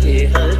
Yeah.